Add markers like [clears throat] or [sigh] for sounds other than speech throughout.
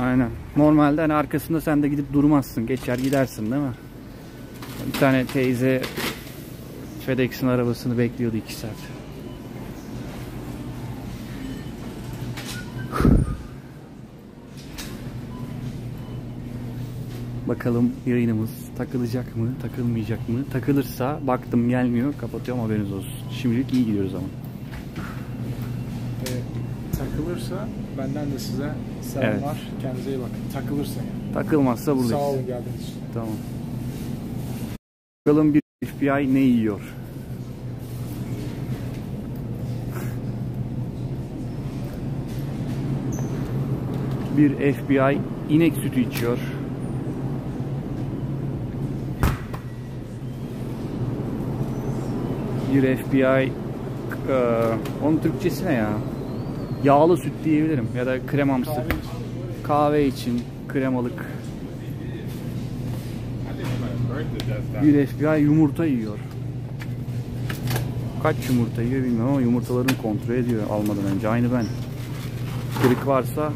Aynen. Normalde hani arkasında sen de gidip durmazsın. Geçer gidersin değil mi? Bir tane teyze FedEx'in arabasını bekliyordu iki saat. Bakalım yayınımız takılacak mı, takılmayacak mı? Takılırsa baktım gelmiyor, kapatıyorum haberiniz olsun. Şimdilik iyi gidiyoruz ama. Takılırsa benden de size selamlar. Kendinize iyi bakın. Takılırsa yani. Takılmazsa buradayız. Sağ olun geldiğiniz için. Tamam. Bakalım bir FBI ne yiyor? [laughs] Bir FBI inek sütü içiyor. Bir FBI eee, onun Türkçesi ne ya? Yağlı süt diyebilirim ya da kremamsı. Kahve için. Kahve için kremalık. Bir FBI yumurta yiyor. Kaç yumurta yiyor bilmiyorum ama yumurtalarını kontrol ediyor almadan önce. Aynı ben. Kırık varsa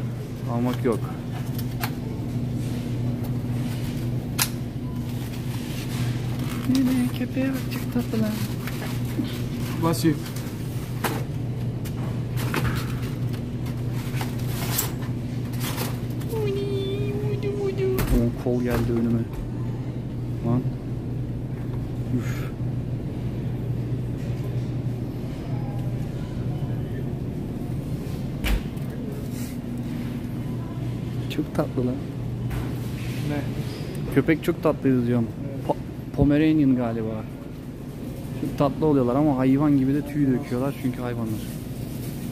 almak yok. Yine köpeğe bak çok tatlı lan. Bless you. O kol geldi önüme. Lan. Üf. Çok tatlı lan. Ne? Köpek çok tatlıydı diyorum. Po- Pomeranian galiba. Çok tatlı oluyorlar ama hayvan gibi de tüy döküyorlar çünkü hayvanlar.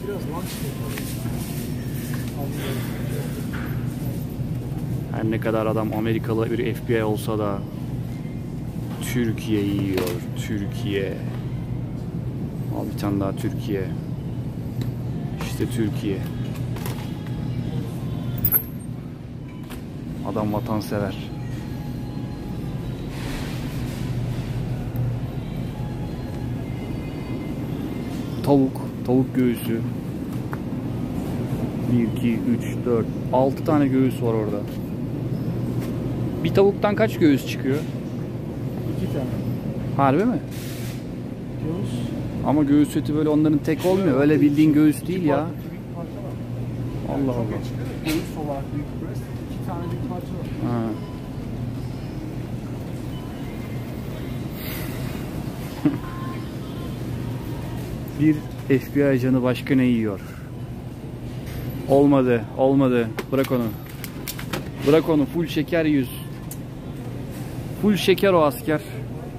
Biraz lunch [laughs] Her ne kadar adam Amerikalı bir FBI olsa da Türkiye yiyor. Türkiye. Al bir tane daha Türkiye. İşte Türkiye. Adam vatansever. Tavuk, tavuk göğüsü. 1, 2, 3, 4, 6 tane göğüs var orada. Bir tavuktan kaç göğüs çıkıyor? İki tane. Harbi mi? Göğüs. Ama göğüs eti böyle onların tek olmuyor. Öyle bildiğin göğüs değil ya. Allah Allah. Göğüs olarak büyük breast. İki tane büyük parça var. Ha. [laughs] Bir FBI ajanı başka ne yiyor? Olmadı, olmadı. Bırak onu. Bırak onu. Full şeker yüz. Full şeker o asker.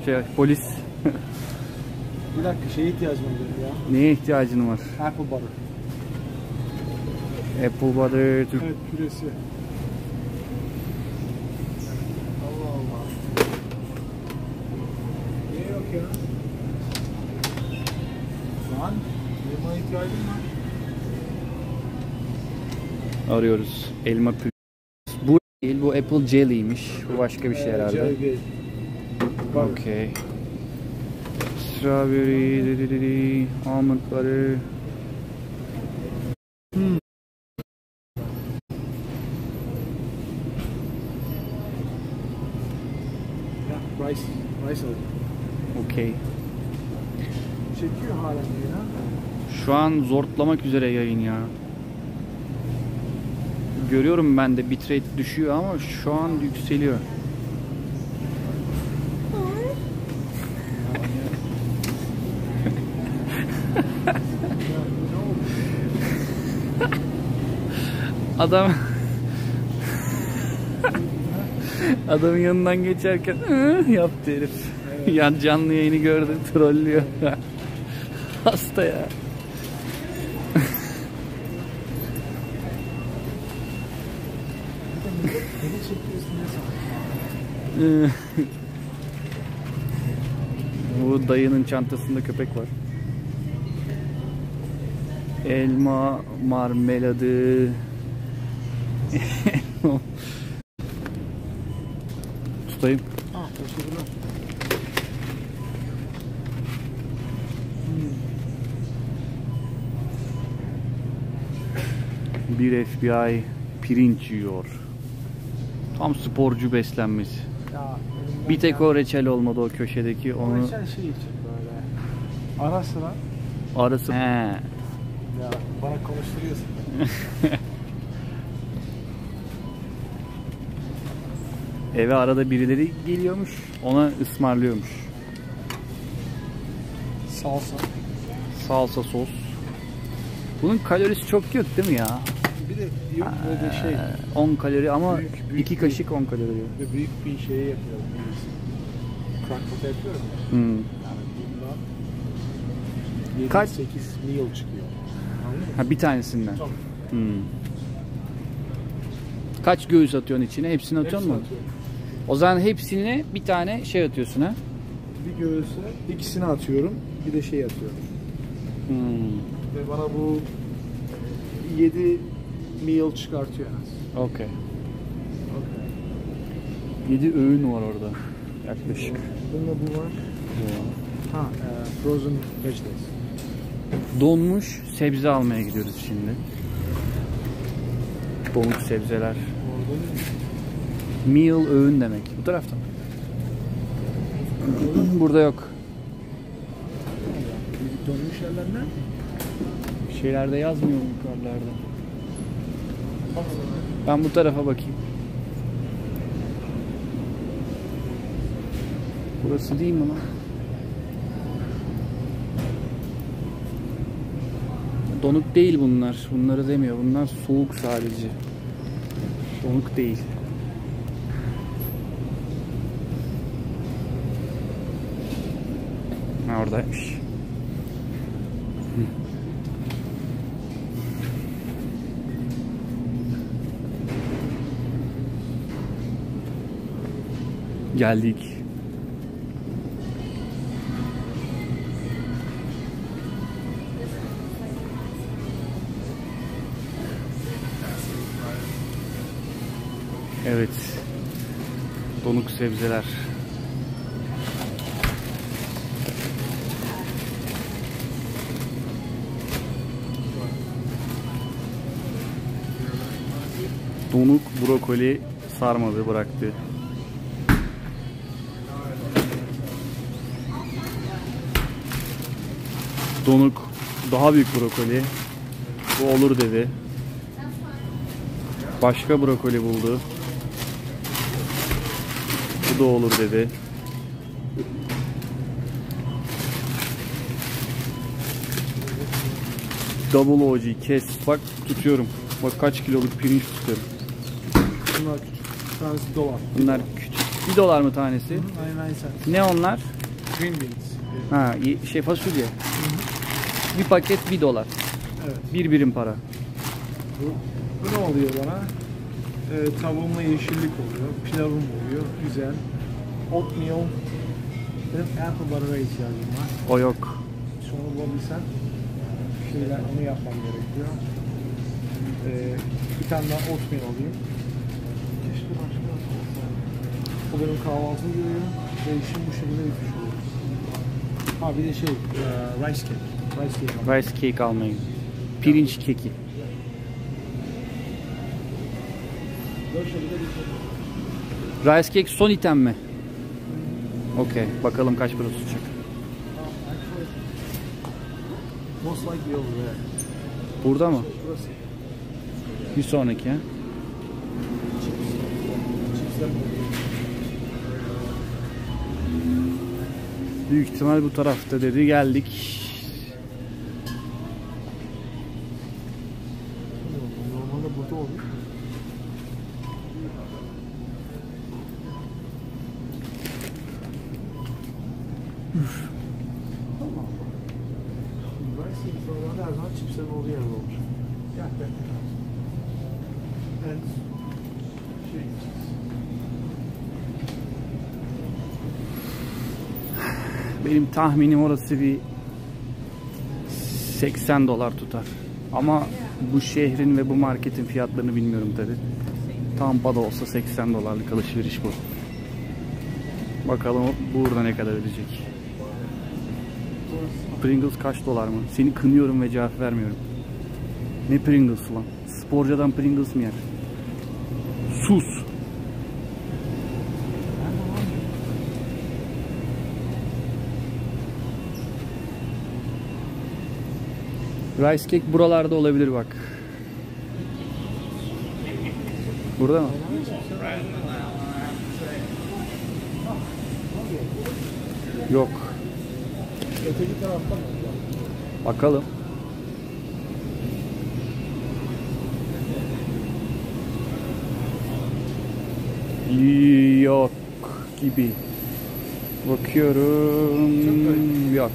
Şey, polis. [laughs] Bir dakika şeye ihtiyacım var ya. Neye ihtiyacın var? Apple butter. Apple butter, Türk Evet püresi. Allah Allah. Niye yok ya? Lan elma ihtiyacım var. arıyoruz. Elma püresi. Değil, bu apple jelly'ymiş. Bu başka bir şey herhalde. Okay. Strawberry, di, di, di, di, almond butter. Ya, rice. Rice alacağım. Okay. Çekiyor halen ya. Şu an zortlamak üzere yayın ya. Görüyorum ben de bitrate düşüyor ama şu an yükseliyor. [laughs] Adam [laughs] Adamın yanından geçerken yaptı herif. [laughs] Yan canlı yayını gördü, trollüyor. Hasta ya. [laughs] Bu dayının çantasında köpek var. Elma marmeladı. [laughs] Tutayım. Bir FBI pirinç yiyor. Tam sporcu beslenmesi. Ya, Bir tek o reçel olmadı o köşedeki O onu reçel şey için böyle. Ara sıra arası. He. ya bana konuşturuyorsun. [laughs] Eve arada birileri geliyormuş. Ona ısmarlıyormuş. Salsa. Salsa sos. Bunun kalorisi çok yok değil mi ya? Bir de yok böyle şey. Ee, 10 kalori ama Büyük, büyük 2 bir- kaşık 10 kalori. Ve büyük bir şey yapıyorum. Crackpot yapıyorum. ya. Hmm. Yani bundan Kaç- 7-8 meal çıkıyor. Anladın mı? Ha bir tanesinden. Tabii. Hmm. Kaç göğüs atıyorsun içine? Hepsini atıyor Hepsini mu? atıyorum. O zaman hepsine bir tane şey atıyorsun ha? Bir göğüse ikisini atıyorum. Bir de şey atıyorum. Hmm. Ve bana bu 7 meal çıkartıyor en az. Okey. 7 öğün var orada. Yaklaşık. Bunda bu var. Ha, e, frozen vegetables. Donmuş sebze almaya gidiyoruz şimdi. Donuk sebzeler. Orada Meal öğün demek. Bu tarafta. mı? [clears throat] Burada yok. dönmüş yerler ne? Bir şeylerde yazmıyor yukarılarda? Ben bu tarafa bakayım. Burası değil mi lan? Donuk değil bunlar. Bunları demiyor. Bunlar soğuk sadece. Donuk değil. Ha oradaymış. Geldik. Evet. Donuk sebzeler. Donuk brokoli sarmadı bıraktı. Donuk daha büyük brokoli. Bu olur dedi. Başka brokoli buldu. Bu da olur dedi. Double OG kes. Bak tutuyorum. Bak kaç kiloluk pirinç tutuyorum. Bunlar küçük. Bir tanesi dolar. Bunlar küçük. 1 dolar mı tanesi? Aynen aynen sen. Ne onlar? Green beans. Ha şey fasulye. Bir paket 1 dolar. Evet. Bir birim para. Bu, bu ne oluyor bana? Ee, tavuğumla yeşillik oluyor. Pilavım oluyor. Güzel. Oatmeal. Benim apple butter'a ihtiyacım var. O yok. Sonra bulabilsem şeyler onu yapmam gerekiyor. Ee, bir tane daha oatmeal alayım. Keşke başka olsa. O benim kahvaltımı görüyor ve işim bu şekilde bitmiş olur. Ha bir de şey, e, rice cake. Rice cake almayın. Pirinç keki. Rice cake son item mi? Okey. Bakalım kaç para tutacak. Burada mı? Bir sonraki ha? Büyük ihtimal bu tarafta dedi. Geldik. Normalde burada olur. Rice insanlarda her zaman chipslerin olduğu yerde olur. Gel gel. Evet. Şey, Benim tahminim orası bir 80 dolar tutar. Ama bu şehrin ve bu marketin fiyatlarını bilmiyorum tabi. Tampa'da olsa 80 dolarlık alışveriş bu. Bakalım burada ne kadar ödeyecek. Pringles kaç dolar mı? Seni kınıyorum ve cevap vermiyorum. Ne Pringles lan? Sporcadan Pringles mi yer? Sus. Rice cake buralarda olabilir bak. Burada mı? Yok. Bakalım. Yok gibi. Bakıyorum. Yok.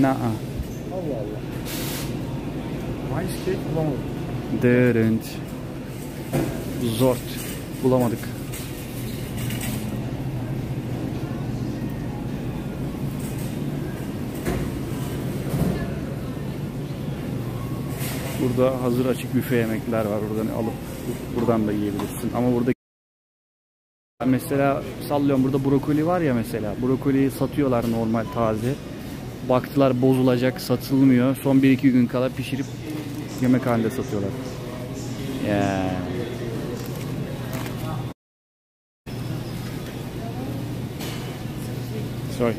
Naa. Rice cake bulamadım. Didn't. Zort. Bulamadık. Burada hazır açık büfe yemekler var. Buradan alıp buradan da yiyebilirsin. Ama burada mesela sallıyorum burada brokoli var ya mesela. Brokoliyi satıyorlar normal taze. Baktılar bozulacak, satılmıyor. Son 1-2 gün kala pişirip yemek halinde satıyorlar. Ya. Sorry.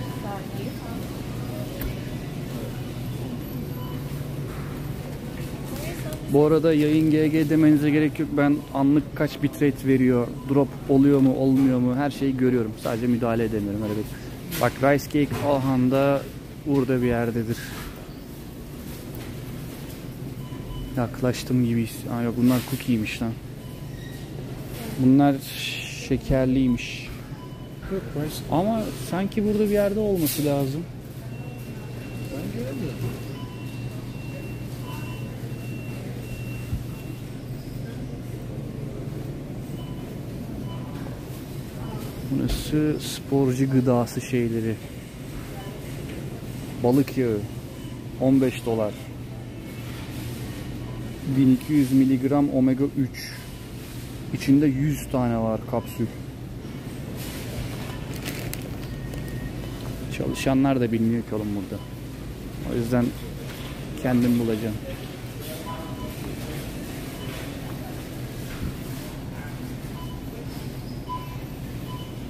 Bu arada yayın GG demenize gerek yok. Ben anlık kaç bitrate veriyor, drop oluyor mu, olmuyor mu her şeyi görüyorum. Sadece müdahale edemiyorum bir. Bak Rice Cake Alhan'da burada bir yerdedir. Yaklaştım gibi. Aa yok bunlar cookie'ymiş lan. Bunlar şekerliymiş. Ama sanki burada bir yerde olması lazım. Ben göremiyorum. Burası sporcu gıdası şeyleri. Balık yağı. 15 dolar. 1200 miligram omega 3. İçinde 100 tane var kapsül. Çalışanlar da bilmiyor ki oğlum burada. O yüzden kendim bulacağım.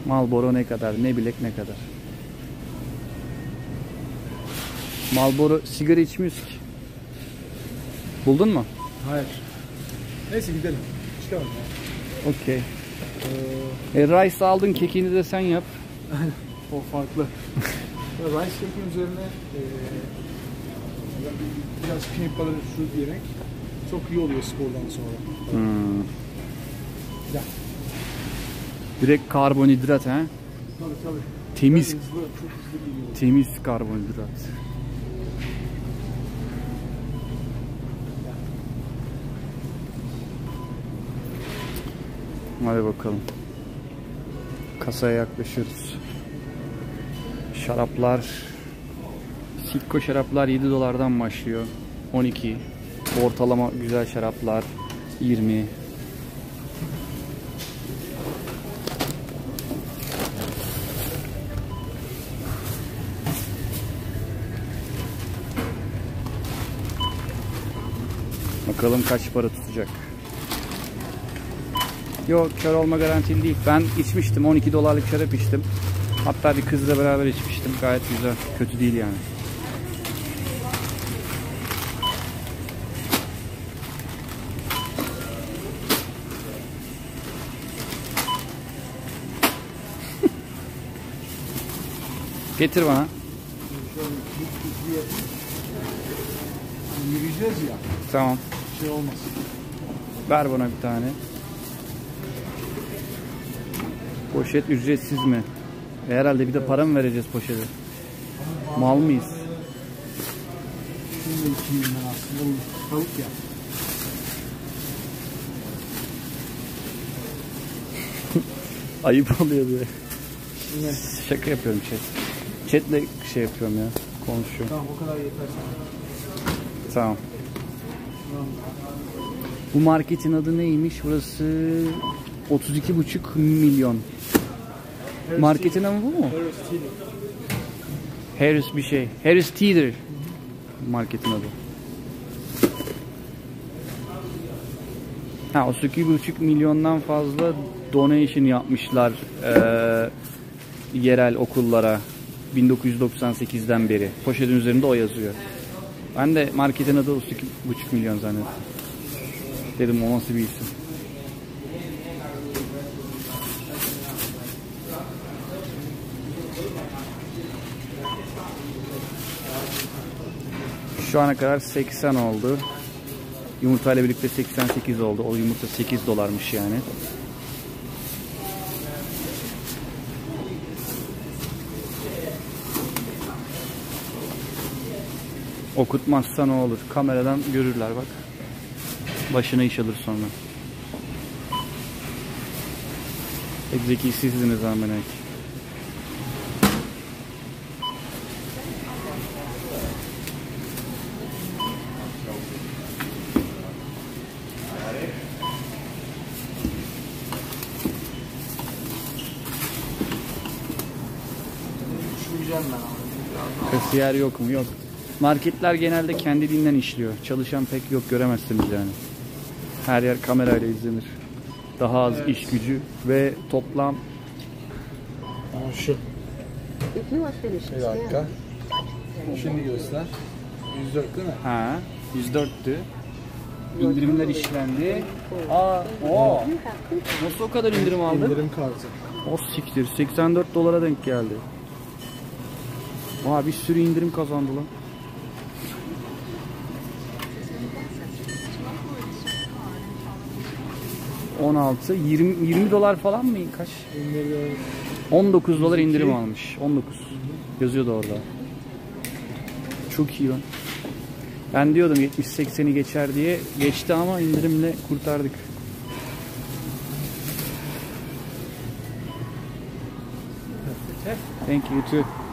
Malboro ne kadar, ne bilek ne kadar. Malboro sigara içmiyoruz ki. Buldun mu? Hayır. Neyse gidelim. Çıkalım. Okey. Ee, E, rice aldın kekini de sen yap. o farklı. [laughs] Rice cake'in üzerine e, biraz peanut butter şu diyerek çok iyi oluyor spordan sonra. Hmm. Ya. Direkt karbonhidrat ha. Tabii tabii. Temiz Hızlı, hızlı temiz karbonhidrat. Hadi bakalım. Kasaya yaklaşıyoruz. Şaraplar Sikko şaraplar 7 dolardan başlıyor. 12. Ortalama güzel şaraplar 20. Bakalım kaç para tutacak. Yok kör olma garantili değil. Ben içmiştim 12 dolarlık şarap içtim. Hatta bir kızla beraber içmiştim. Gayet güzel. Kötü değil yani. [laughs] Getir bana. Yürüyeceğiz ya Tamam. şey olmaz. Ver bana bir tane. Poşet ücretsiz mi? E herhalde bir de para mı vereceğiz poşete? Mal mıyız? Şunu da içeyim ben aslında. Bu tavuk ya. [laughs] Ayıp oluyor böyle. Ne? Şaka yapıyorum chat. Chatle şey yapıyorum ya. Konuşuyorum. Tamam o kadar yeter. Tamam. Bu marketin adı neymiş? Burası 32,5 milyon. Marketin adı bu mu? Harris bir şey. Harris Teeter. Marketin adı. Ha o 2,5 milyondan fazla donation yapmışlar eee, yerel okullara 1998'den beri. Poşetin üzerinde o yazıyor. Ben de marketin adı 2,5 milyon zannettim. Dedim o nasıl bir isim. Şu ana kadar 80 oldu. Yumurtayla birlikte 88 oldu. O yumurta 8 dolarmış yani. Okutmazsa ne olur? Kameradan görürler bak. Başına iş alır sonra. Pek zekisizsiniz amenek. Kasiyer yok mu? Yok. Marketler genelde kendiliğinden işliyor. Çalışan pek yok göremezsiniz yani. Her yer kamerayla izlenir. Daha az iş gücü ve toplam Aa, şu. Bir dakika. Şimdi göster. 104 değil mi? ha 104'tü. İndirimler işlendi. Aa, o. Nasıl o kadar indirim aldın? İndirim kartı. O siktir. 84 dolara denk geldi. Vay bir sürü indirim kazandı lan. ...16, 20, 20 dolar falan mı? Kaç? İndirim. 19 dolar indirim 102. almış. 19. Yazıyordu orada. Çok iyi lan. Ben diyordum 70-80'i geçer diye. Geçti ama indirimle kurtardık. Thank you too.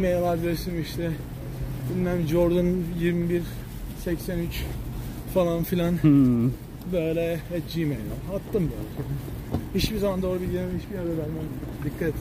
Mail adresim işte bilmem Jordan 21 83 falan filan Hmm. böyle at gmail attım böyle. Hiçbir zaman doğru bilgilerimi hiçbir yerde vermem. Dikkat et.